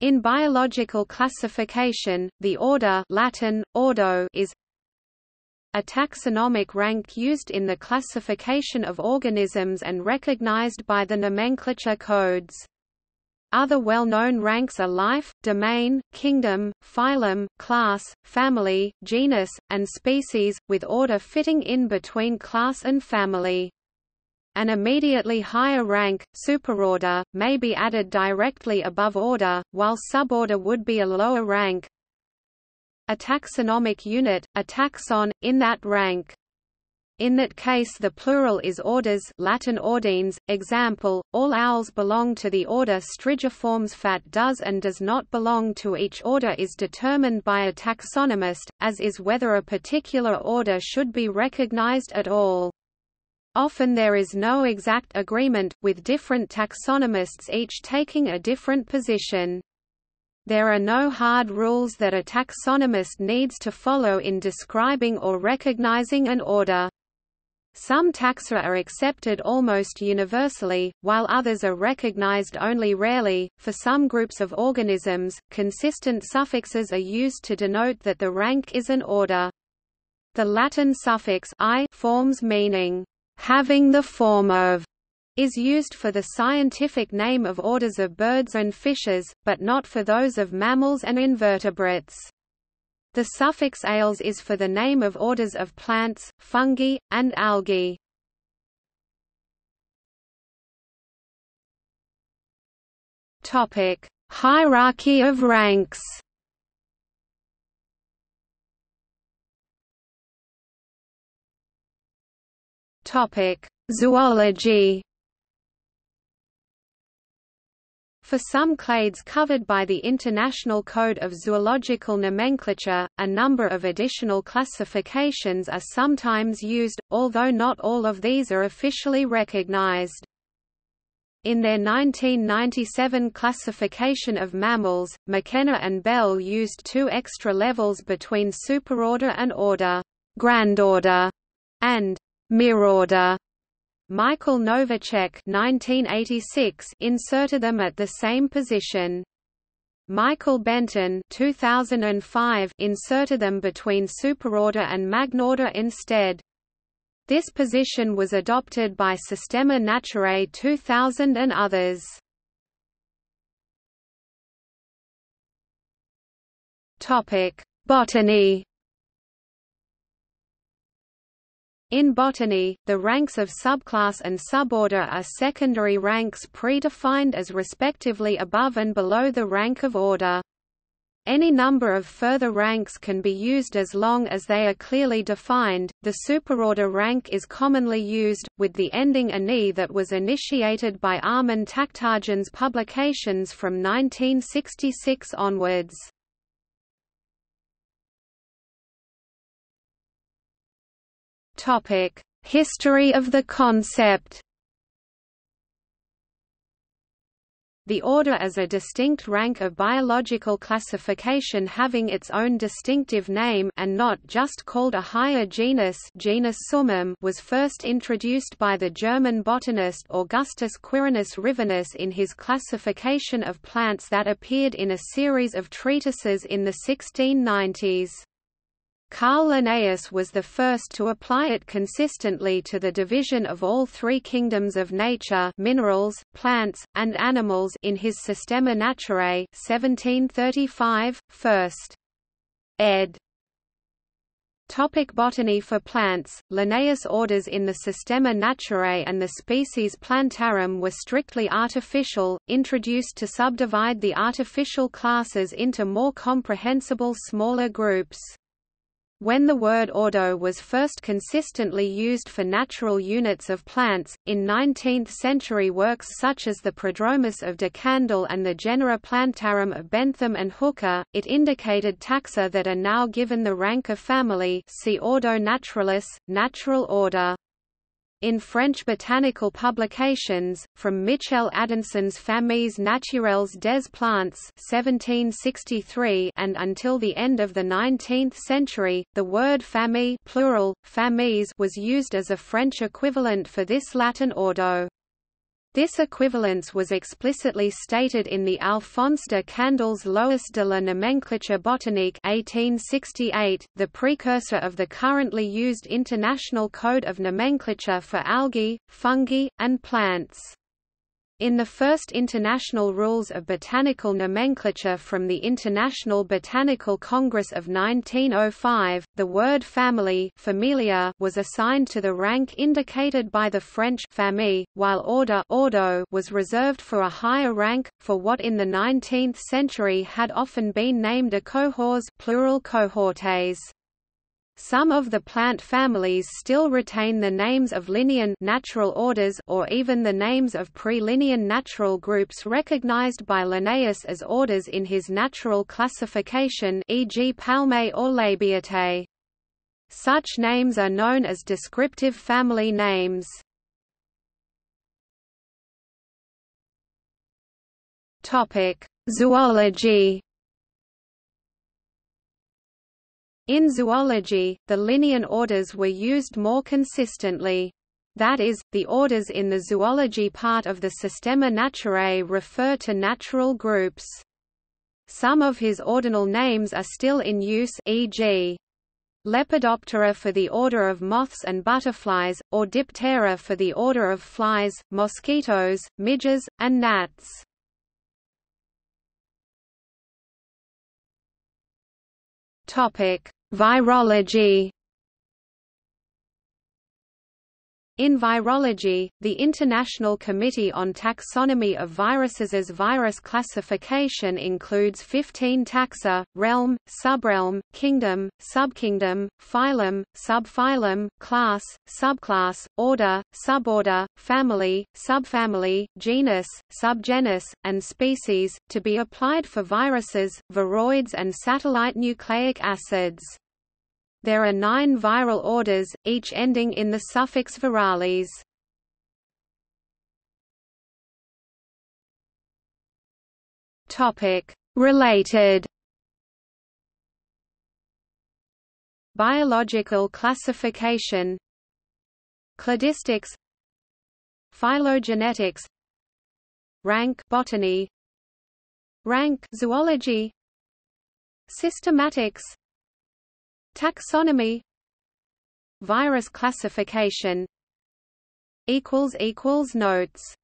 In biological classification, the order Latin, ordo is a taxonomic rank used in the classification of organisms and recognized by the nomenclature codes. Other well-known ranks are life, domain, kingdom, phylum, class, family, genus, and species, with order fitting in between class and family. An immediately higher rank, superorder, may be added directly above order, while suborder would be a lower rank. A taxonomic unit, a taxon, in that rank. In that case the plural is orders Latin ordines, example, all owls belong to the order Strigiformes fat does and does not belong to each order is determined by a taxonomist, as is whether a particular order should be recognized at all. Often there is no exact agreement, with different taxonomists each taking a different position. There are no hard rules that a taxonomist needs to follow in describing or recognizing an order. Some taxa are accepted almost universally, while others are recognized only rarely. For some groups of organisms, consistent suffixes are used to denote that the rank is an order. The Latin suffix iformes meaning having the form of is used for the scientific name of orders of birds and fishes, but not for those of mammals and invertebrates. The suffix ales is for the name of orders of plants, fungi, and algae. Topic: Hierarchy of ranks. Topic: Zoology. For some clades covered by the International Code of Zoological Nomenclature, a number of additional classifications are sometimes used, although not all of these are officially recognized. In their 1997 classification of mammals, McKenna and Bell used two extra levels between superorder and order, grandorder, and Mirorder. Michael Novacek 1986 inserted them at the same position. Michael Benton 2005 inserted them between superorder and magnorder instead. This position was adopted by Systema Naturae 2000 and others. Topic: Botany In botany, the ranks of subclass and suborder are secondary ranks predefined as respectively above and below the rank of order. Any number of further ranks can be used as long as they are clearly defined. The superorder rank is commonly used, with the ending -anae that was initiated by Armen Takhtajan's publications from 1966 onwards. Topic: History of the concept. The order is a distinct rank of biological classification having its own distinctive name and not just called a higher genus genus Summum was first introduced by the German botanist Augustus Quirinus Rivinus in his classification of plants that appeared in a series of treatises in the 1690s. Carl Linnaeus was the first to apply it consistently to the division of all three kingdoms of nature minerals, plants, and animals in his Systema Naturae 1735, first. ed. Topic botany For plants, Linnaeus' orders in the Systema Naturae and the species Plantarum were strictly artificial, introduced to subdivide the artificial classes into more comprehensible smaller groups. When the word ordo was first consistently used for natural units of plants, in 19th-century works such as the Prodromus of de Candolle and the genera Plantarum of Bentham and Hooker, it indicated taxa that are now given the rank of family see Ordo Naturalis, natural order. In French botanical publications, from Michel Adanson's Familles naturelles des plantes 1763 and until the end of the 19th century, the word famille plural, familles was used as a French equivalent for this Latin ordo. This equivalence was explicitly stated in the Alphonse de Candolle's Lois de la nomenclature botanique 1868, the precursor of the currently used International Code of Nomenclature for algae, fungi, and plants. In the first International Rules of Botanical Nomenclature from the International Botanical Congress of 1905, the word family familia was assigned to the rank indicated by the French famille, while order ordo was reserved for a higher rank, for what in the 19th century had often been named a cohors plural cohortes. Some of the plant families still retain the names of Linnean natural orders or even the names of pre-Linnean natural groups recognized by Linnaeus as orders in his natural classification e.g. Palmae or Labiatae. Such names are known as descriptive family names. Topic: Zoology In zoology, the Linnean orders were used more consistently. That is, the orders in the zoology part of the Systema Naturae refer to natural groups. Some of his ordinal names are still in use e.g. Lepidoptera for the order of moths and butterflies, or Diptera for the order of flies, mosquitoes, midges, and gnats. Topic: Virology In virology, the International Committee on Taxonomy of Viruses' virus classification includes 15 taxa, realm, subrealm, kingdom, subkingdom, phylum, subphylum, class, subclass, order, suborder, family, subfamily, genus, subgenus, and species, to be applied for viruses, viroids and satellite nucleic acids. There are nine viral orders, each ending in the suffix virales. Related. Biological classification. Cladistics. Phylogenetics. Rank botany. Rank zoology. Systematics Taxonomy. Virus classification. Notes